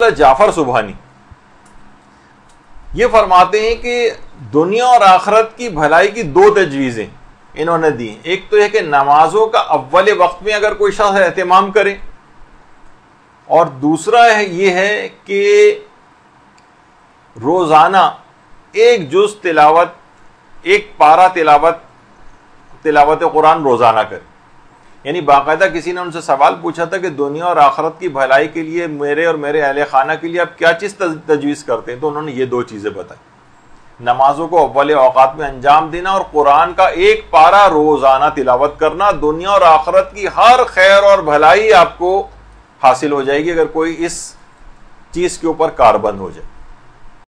जाफ़र सुबहानी। ये फरमाते हैं कि दुनिया और आखरत की भलाई की दो तजवीज़ें इन्होंने दी एक तो है कि नमाजों का अव्वल वक्त में अगर कोई शख्स एहतमाम करे, और दूसरा है, ये है कि रोज़ाना एक जुज तिलावत, एक पारा तिलावत तिलावत कुरान रोज़ाना करे। यानी बाकायदा किसी ने उनसे सवाल पूछा था कि दुनिया और आखरत की भलाई के लिए मेरे और मेरे अहल खाना के लिए आप क्या चीज़ तजवीज़ करते हैं? तो उन्होंने ये दो चीज़ें बताई। नमाजों को अव्वल अवकात में अंजाम देना और कुरान का एक पारा रोज़ाना तिलावत करना, दुनिया और आखरत की हर खैर और भलाई आपको हासिल हो जाएगी अगर कोई इस चीज़ के ऊपर कारबंद हो जाए।